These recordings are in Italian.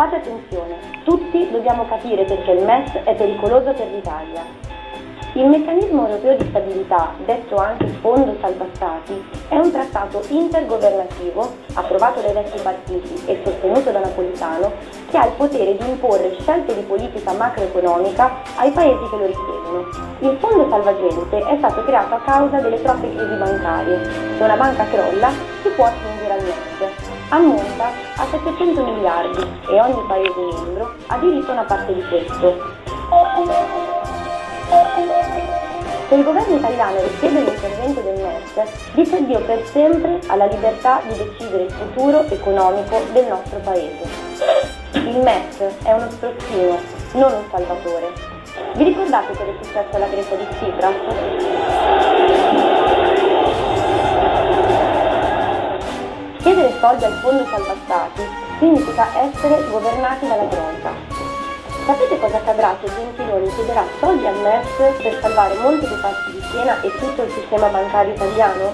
Fate attenzione, tutti dobbiamo capire perché il MES è pericoloso per l'Italia. Il meccanismo europeo di stabilità, detto anche Fondo Salva Stati, è un trattato intergovernativo, approvato dai vecchi partiti e sostenuto da Napolitano, che ha il potere di imporre scelte di politica macroeconomica ai paesi che lo richiedono. Il Fondo Salvagente è stato creato a causa delle troppe crisi bancarie. Se una banca crolla, si può attingere al MES. Ammonta a 700 miliardi e ogni paese membro ha diritto a una parte di questo. Se il governo italiano richiede l'intervento del MES, dice addio per sempre alla libertà di decidere il futuro economico del nostro paese. Il MES è uno strozzino, non un salvatore. Vi ricordate cosa è successo alla Grecia di Tsipras? Chiedere soldi al fondo salva stati significa essere governati dalla Troika. Sapete cosa accadrà se Gentiloni chiederà soldi al MES per salvare Monte dei Passi di Siena e tutto il sistema bancario italiano?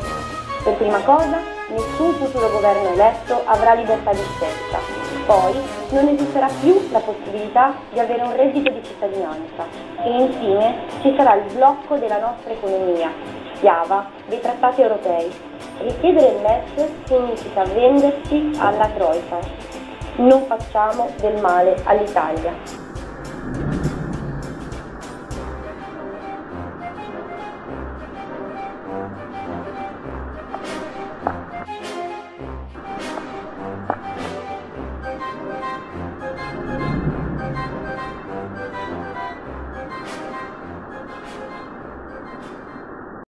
Per prima cosa, nessun futuro governo eletto avrà libertà di scelta. Poi, non esisterà più la possibilità di avere un reddito di cittadinanza. E infine ci sarà il blocco della nostra economia, schiava dei trattati europei. Richiedere il MES significa vendersi alla Troika. Non facciamo del male all'Italia.